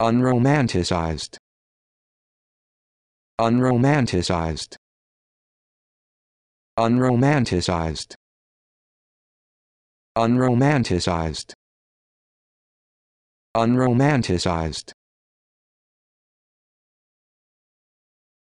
unromanticized. Unromanticized. Unromanticized. Unromanticized. Unromanticized.